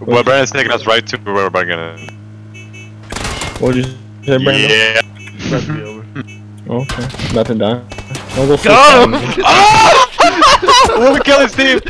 Well, Brandon's taking us right to where we're gonna. What'd you say, Brandon? Yeah. Okay. Nothing done. I'll go Go! oh! We'll kill his team.